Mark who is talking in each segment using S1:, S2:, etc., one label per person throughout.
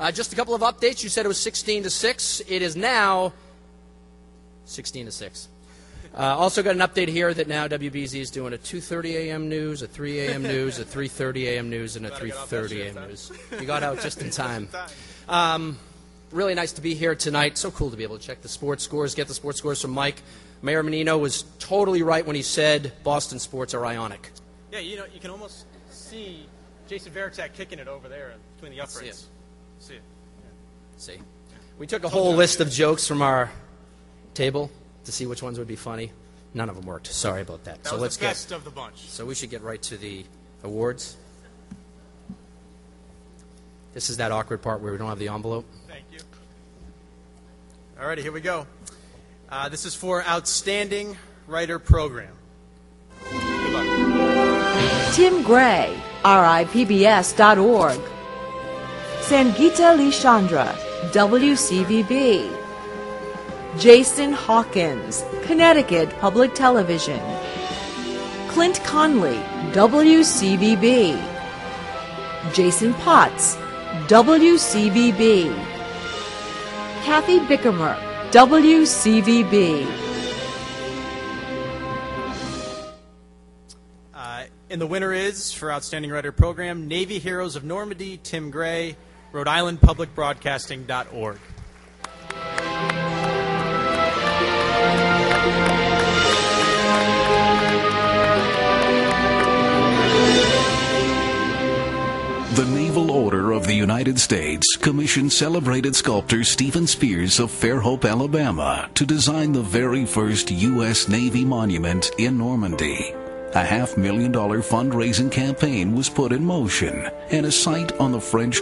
S1: Uh, just a couple of updates. You said it was 16 to 6. It is now 16 to 6. Uh, also got an update here that now WBZ is doing a 2:30 a.m. news, a 3 a.m. news, a 3:30 a.m. news, and a 3:30 a.m. news. You got out just in time. Um, really nice to be here tonight. So cool to be able to check the sports scores, get the sports scores from Mike. Mayor Menino was totally right when he said Boston sports are ionic.
S2: Yeah, you know, you can almost see Jason Varitek kicking it over there between the
S1: See
S2: uprights. See it.
S1: See, we took a whole list of jokes from our table to see which ones would be funny. None of them worked. Sorry about that.
S2: That
S1: so
S2: was
S1: let's
S2: the
S1: get.
S2: of the bunch.
S1: So we should get right to the awards. This is that awkward part where we don't have the envelope.
S2: Thank you. All righty, here we go. Uh, this is for Outstanding Writer Program. Good luck.
S3: Tim Gray, RIPBS.org. Sangita Lishandra, WCVB. Jason Hawkins, Connecticut Public Television. Clint Conley, WCVB. Jason Potts, WCVB. Kathy Bickermer, WCVB.
S2: Uh, and the winner is, for Outstanding Writer Program, Navy Heroes of Normandy, Tim Gray, Rhode Island Public Broadcasting.org.
S4: The Naval Order of the United States commissioned celebrated sculptor Stephen Spears of Fairhope, Alabama, to design the very first U.S. Navy monument in Normandy. A half million dollar fundraising campaign was put in motion, and a site on the French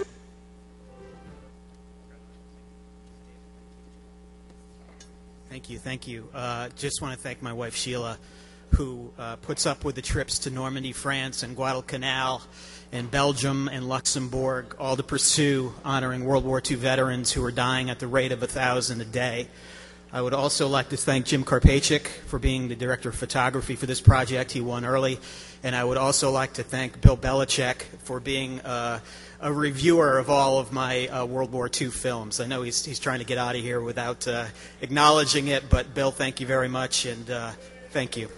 S5: Thank you, thank you. Uh, just want to thank my wife Sheila, who uh, puts up with the trips to Normandy, France, and Guadalcanal, and Belgium and Luxembourg, all to pursue honoring World War II veterans who are dying at the rate of a thousand a day. I would also like to thank Jim Karpachik for being the director of photography for this project. He won early. And I would also like to thank Bill Belichick for being uh, a reviewer of all of my uh, World War II films. I know he's, he's trying to get out of here without uh, acknowledging it, but Bill, thank you very much, and uh, thank you.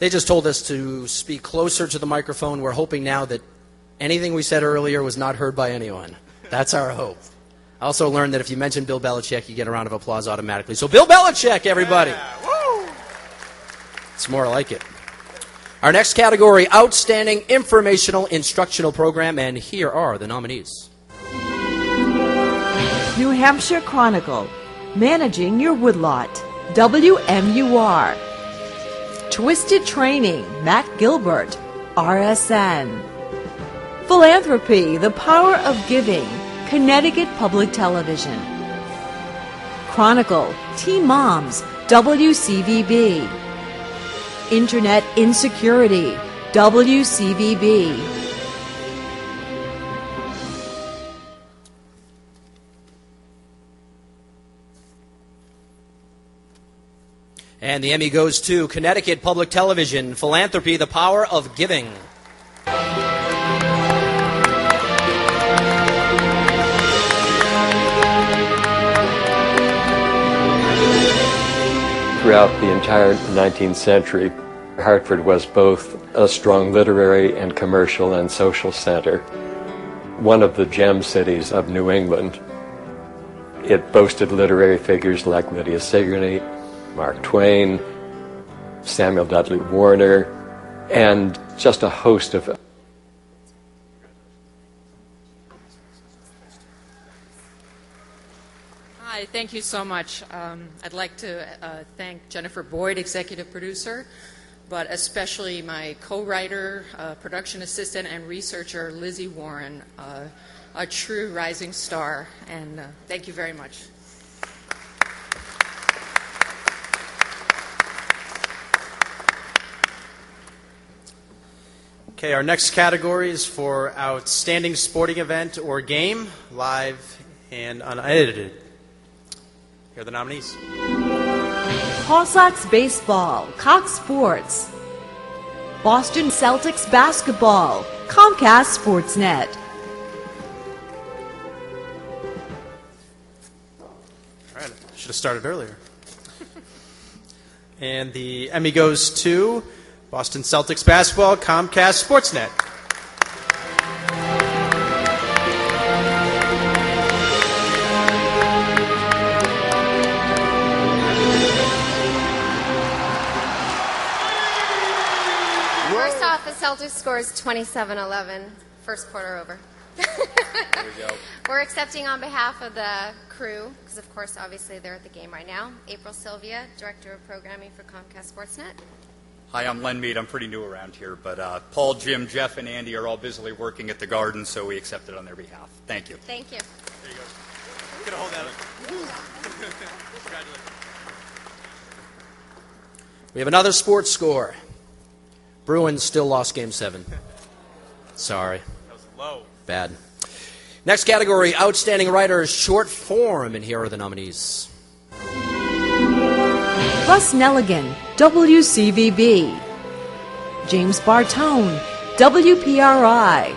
S1: They just told us to speak closer to the microphone. We're hoping now that anything we said earlier was not heard by anyone. That's our hope. I also learned that if you mention Bill Belichick, you get a round of applause automatically. So, Bill Belichick, everybody. It's more like it. Our next category Outstanding Informational Instructional Program, and here are the nominees.
S3: New Hampshire Chronicle, Managing Your Woodlot, WMUR. Twisted Training, Matt Gilbert, RSN. Philanthropy, The Power of Giving, Connecticut Public Television. Chronicle, Teen Moms, WCVB. Internet Insecurity, WCVB.
S1: And the Emmy goes to Connecticut Public Television Philanthropy, the Power of Giving.
S6: Throughout the entire 19th century, Hartford was both a strong literary and commercial and social center, one of the gem cities of New England. It boasted literary figures like Lydia Sigourney, Mark Twain, Samuel Dudley Warner, and just a host of
S7: thank you so much. Um, I'd like to uh, thank Jennifer Boyd, executive producer, but especially my co writer, uh, production assistant, and researcher, Lizzie Warren, uh, a true rising star. And uh, thank you very much.
S2: Okay, our next category is for Outstanding Sporting Event or Game, live and unedited. Here are the nominees.
S3: PawSox Baseball, Cox Sports. Boston Celtics basketball, Comcast Sportsnet.
S2: All right, should have started earlier. and the Emmy goes to Boston Celtics basketball, Comcast Sportsnet.
S8: Scores 27-11. First quarter over.
S2: We go.
S8: We're accepting on behalf of the crew, because of course, obviously, they're at the game right now. April Sylvia, Director of Programming for Comcast Sportsnet.
S9: Hi, I'm Len Mead. I'm pretty new around here, but uh, Paul, Jim, Jeff, and Andy are all busily working at the garden, so we accepted on their behalf. Thank you.
S8: Thank you.
S2: There you go. Could have hold that. Congratulations.
S1: We have another sports score. Bruins still lost game seven. Sorry.
S2: That was low.
S1: Bad. Next category Outstanding Writers Short Form, and here are the nominees.
S3: Russ Nelligan, WCVB. James Bartone, WPRI.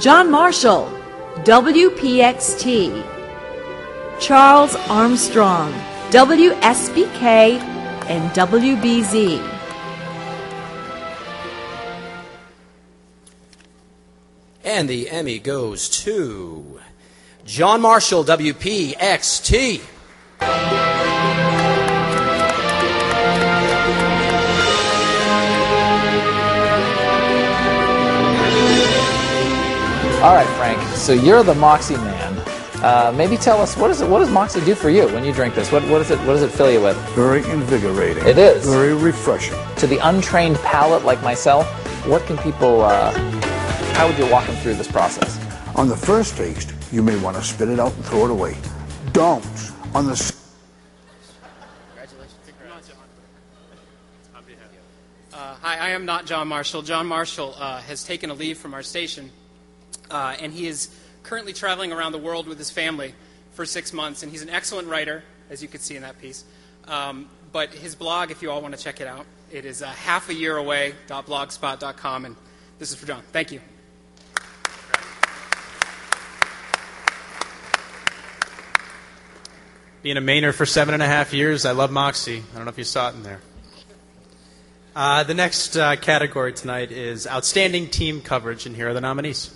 S3: John Marshall, WPXT. Charles Armstrong, WSBK and WBZ.
S1: And the Emmy goes to John Marshall, WPXT.
S10: All right, Frank. So you're the Moxie man. Uh, maybe tell us what is it? What does Moxie do for you when you drink this? What, what is it? What does it fill you with?
S11: Very invigorating.
S10: It is.
S11: Very refreshing.
S10: To the untrained palate like myself, what can people? Uh, how would you walk them through this process?
S11: On the first taste, you may want to spit it out and throw it away. Don't. On the s-
S12: Uh, hi, I am not John Marshall. John Marshall uh, has taken a leave from our station, uh, and he is currently traveling around the world with his family for six months. And he's an excellent writer, as you could see in that piece. Um, but his blog, if you all want to check it out, it is uh, half a year away.blogspot.com. And this is for John. Thank you.
S2: Being a Mainer for seven and a half years, I love Moxie. I don't know if you saw it in there. Uh, the next uh, category tonight is Outstanding Team Coverage, and here are the nominees.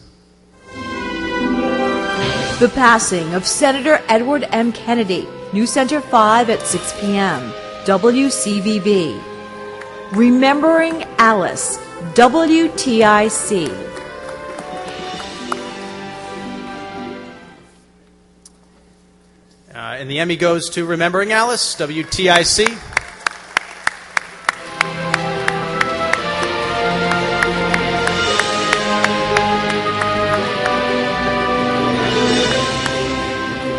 S3: The passing of Senator Edward M. Kennedy, NewsCenter 5 at 6 p.m. WCVB. Remembering Alice, WTIC.
S2: Uh, and the Emmy goes to Remembering Alice, WTIC.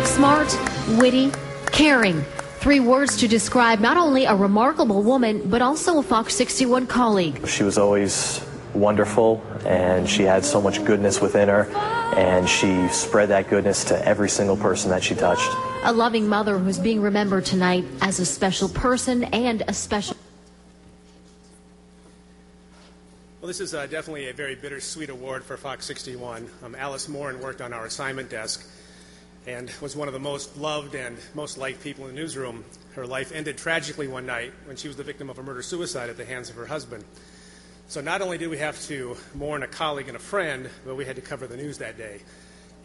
S13: Smart, witty, caring. Three words to describe not only a remarkable woman, but also a Fox 61 colleague.
S14: She was always wonderful, and she had so much goodness within her, and she spread that goodness to every single person that she touched.
S13: A loving mother who's being remembered tonight as a special person and a special.
S15: Well, this is uh, definitely a very bittersweet award for Fox 61. Um, Alice Morin worked on our assignment desk and was one of the most loved and most liked people in the newsroom. Her life ended tragically one night when she was the victim of a murder suicide at the hands of her husband. So not only did we have to mourn a colleague and a friend, but we had to cover the news that day.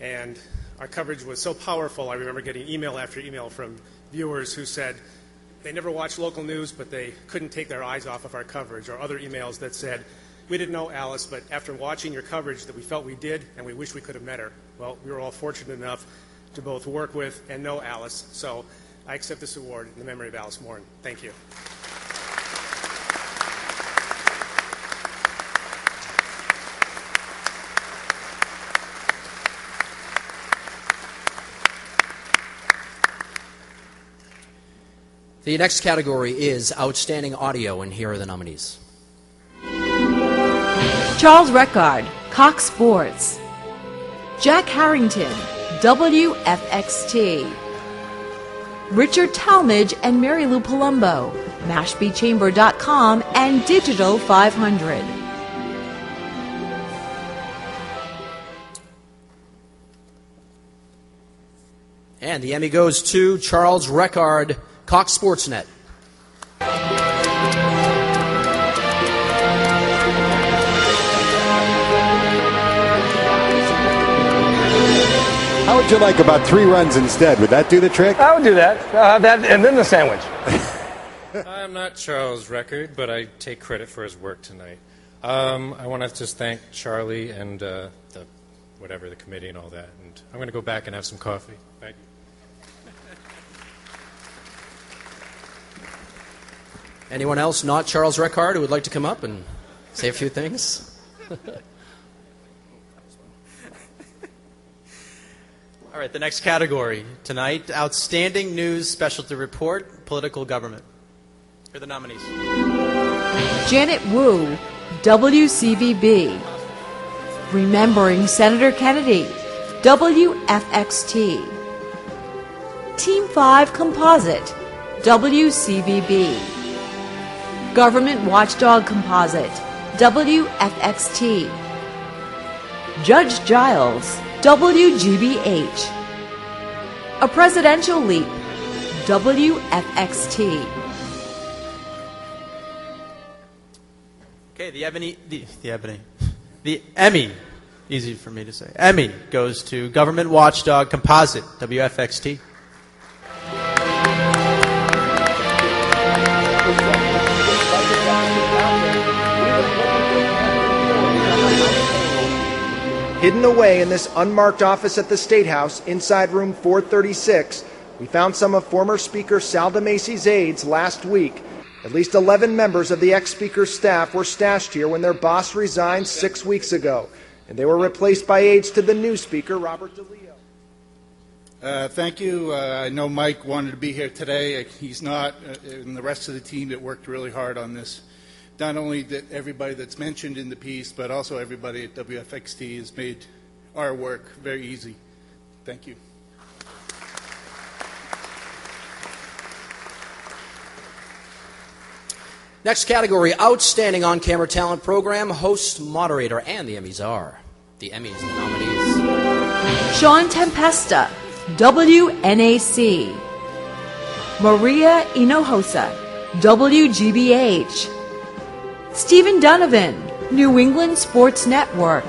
S15: And our coverage was so powerful, I remember getting email after email from viewers who said they never watched local news, but they couldn't take their eyes off of our coverage, or other emails that said, we didn't know Alice, but after watching your coverage that we felt we did, and we wish we could have met her. Well, we were all fortunate enough to both work with and know Alice, so I accept this award in the memory of Alice Morin. Thank you.
S1: The next category is Outstanding Audio, and here are the nominees.
S3: Charles Reckard, Cox Sports. Jack Harrington, WFXT. Richard Talmadge and Mary Lou Palumbo, MashbyChamber.com, and Digital 500.
S1: And the Emmy goes to Charles Reckard, Cox Sportsnet.
S16: How would you like about three runs instead? Would that do the trick?
S17: I would do that. Uh, that and then the sandwich.
S18: I'm not Charles Reckard, but I take credit for his work tonight. Um, I want to just thank Charlie and uh, the whatever the committee and all that. And I'm going to go back and have some coffee. Thank you.
S1: Anyone else not Charles Reckard who would like to come up and say a few things?
S2: All right, the next category tonight Outstanding News Specialty Report, Political Government. Here are the nominees.
S3: Janet Wu, WCVB. Remembering Senator Kennedy, WFXT. Team 5 Composite, WCVB. Government Watchdog Composite, WFXT. Judge Giles, WGBH. A Presidential Leap, WFXT.
S2: Okay, the Ebony, the, the Ebony, the Emmy, easy for me to say. Emmy goes to Government Watchdog Composite, WFXT.
S19: Hidden away in this unmarked office at the State House, inside room 436, we found some of former Speaker Sal DiMasi's aides last week. At least 11 members of the ex Speaker's staff were stashed here when their boss resigned six weeks ago, and they were replaced by aides to the new Speaker, Robert DeLeo.
S20: Uh, thank you. Uh, I know Mike wanted to be here today. He's not, uh, and the rest of the team that worked really hard on this. Not only that everybody that's mentioned in the piece, but also everybody at WFXT has made our work very easy. Thank you.
S1: Next category Outstanding on Camera Talent Program, Host, Moderator, and the Emmys are. The Emmys, the nominees.
S3: Sean Tempesta, WNAC. Maria Hinojosa, WGBH. Stephen Donovan, New England Sports Network.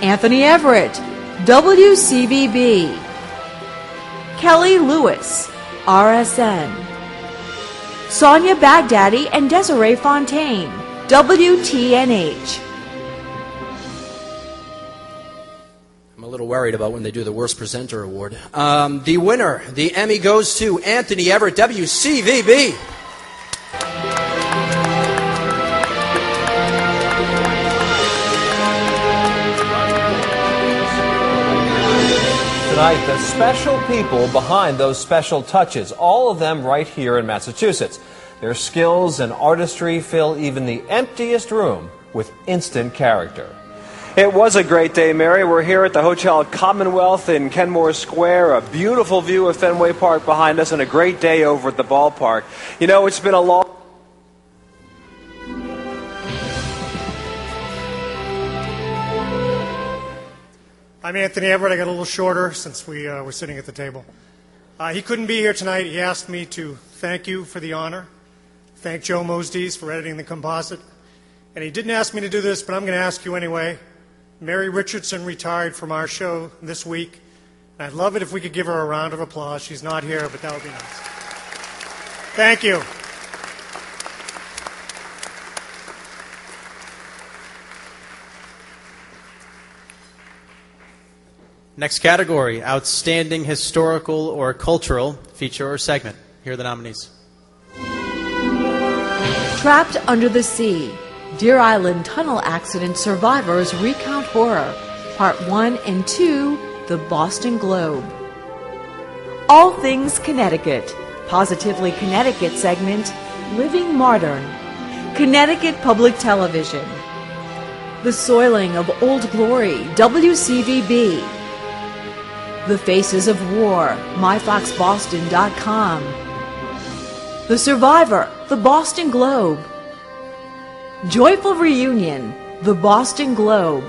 S3: Anthony Everett, WCVB. Kelly Lewis, RSN. Sonia Baghdady and Desiree Fontaine, WTNH.
S1: I'm a little worried about when they do the Worst Presenter Award. Um, the winner, the Emmy goes to Anthony Everett, WCVB.
S21: Tonight, the special people behind those special touches, all of them right here in Massachusetts. Their skills and artistry fill even the emptiest room with instant character.
S22: It was a great day, Mary. We're here at the Hotel Commonwealth in Kenmore Square. A beautiful view of Fenway Park behind us, and a great day over at the ballpark. You know, it's been a long
S23: I'm Anthony Everett. I got a little shorter since we uh, were sitting at the table. Uh, he couldn't be here tonight. He asked me to thank you for the honor, thank Joe Mosdes for editing the composite. And he didn't ask me to do this, but I'm going to ask you anyway. Mary Richardson retired from our show this week. And I'd love it if we could give her a round of applause. She's not here, but that would be nice. Thank you.
S2: Next category Outstanding Historical or Cultural Feature or Segment. Here are the nominees.
S3: Trapped Under the Sea. Deer Island Tunnel Accident Survivors Recount Horror. Part 1 and 2 The Boston Globe. All Things Connecticut. Positively Connecticut segment Living Modern. Connecticut Public Television. The Soiling of Old Glory. WCVB. The Faces of War, myfoxboston.com. The Survivor, The Boston Globe. Joyful Reunion, The Boston Globe.